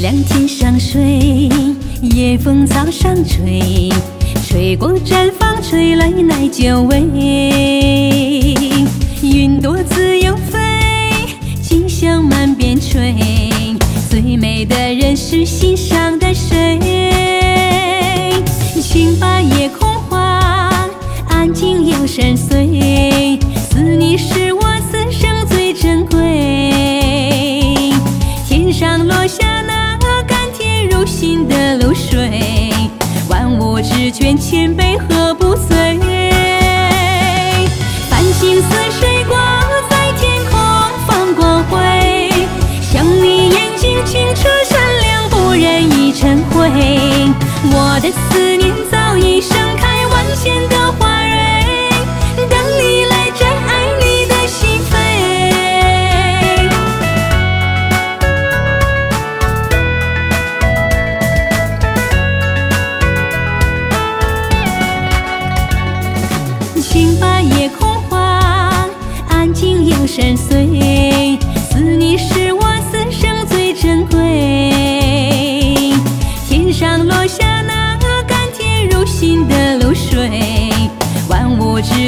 亮天上水夜风草上吹吹过毡房吹来奶酒味云朵自由飞清香满边吹最美的人是心上的水请把夜空画安静又深邃千杯喝不醉。繁星似水挂在天空放光辉，像你眼睛清澈闪亮，不染一尘灰。我的思念早已盛开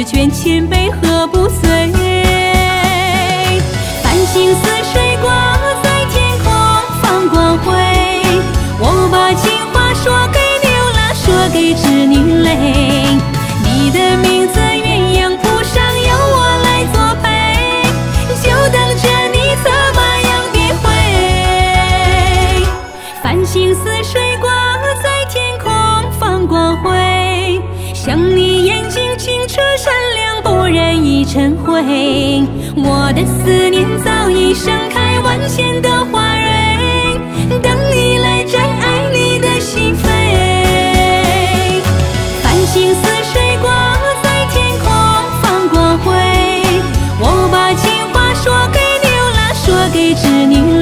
卷千杯喝不醉。繁星似水挂在天空放光辉，我把情话说给牛郎，说给织女泪。你的名字鸳鸯谱上由我来作陪，就等着你策马扬别回。繁星似水挂心清澈善良不染一尘灰我的思念早已盛开万千的花蕊。等你来摘爱你的心扉繁星似水挂在天空放光辉。我把情话说给牛郎说给织女